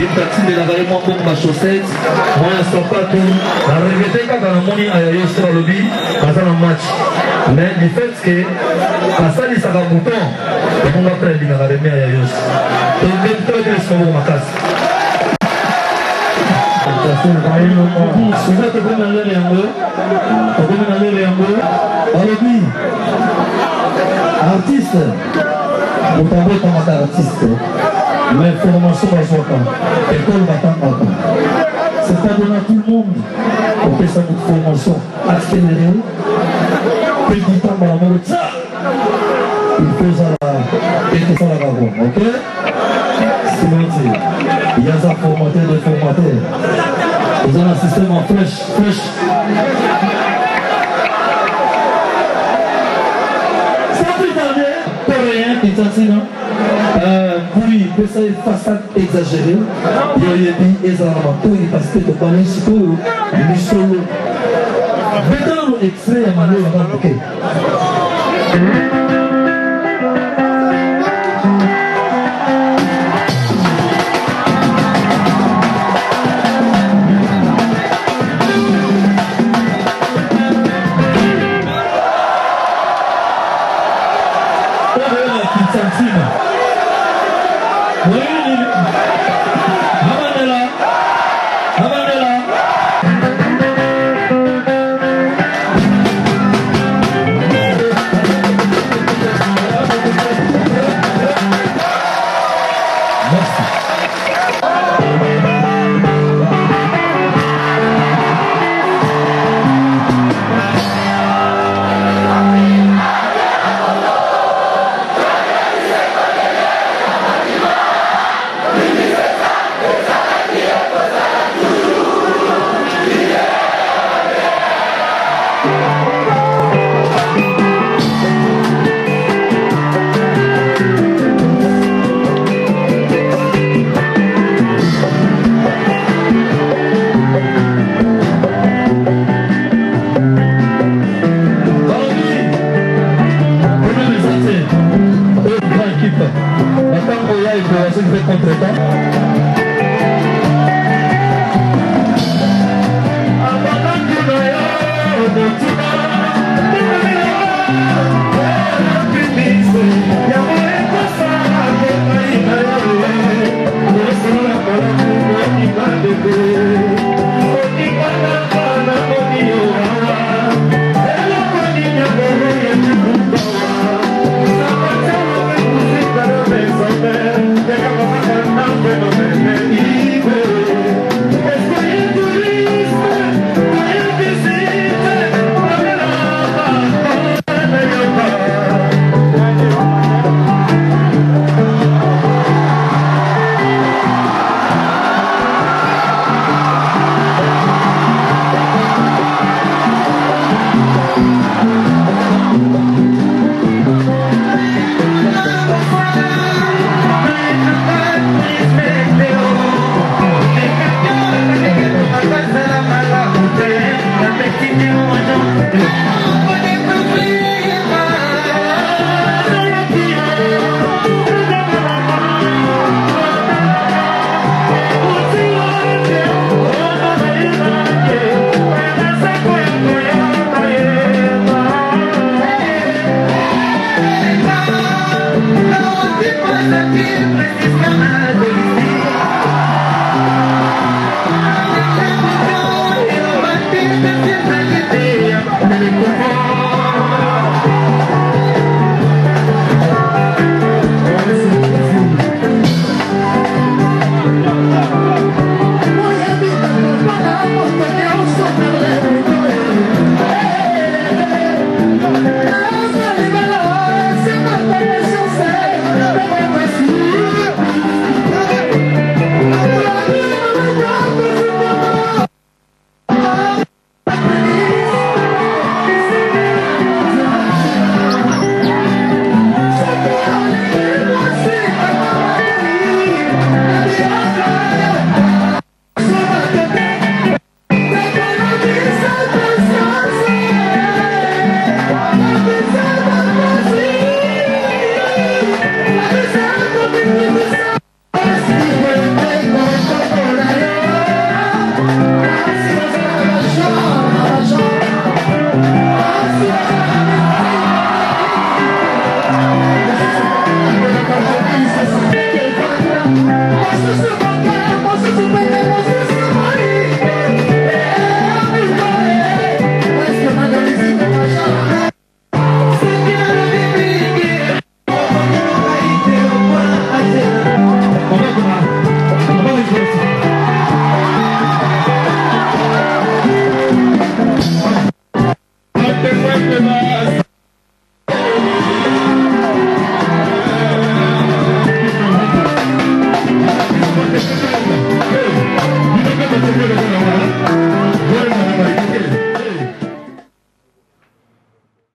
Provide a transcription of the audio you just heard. ye tatindelaka ye mwa bongo bachaussette mwana sapatu arevete kaka namoni ayayo sur alobi baza na match mais du fait ke basalisaka bouton ebongo apre alingaka reme ayayos toesobogo makasi soza tokomi na lere yango tokomi na lere yango alobi artiste moto ango etamaka artiste mais formation à son temps, école va t'en temps. C'est pas donné à tout le monde pour que ça notre formation accélérée, petit temps on va le ça, il faut ça là, et que ça là va ok c'est bon. il y a ça formaté, de formateur. Vous avez un système en flèche, flèche. Ça peut tarder, pour rien, petit non euh, mposa efasaka exagéré yo yebi ezala na matoi parce que tobani sikoyo lisolo betalano extrait ya malolo na moke Thank you. Lenine. contre temps. Thank you. Brasil,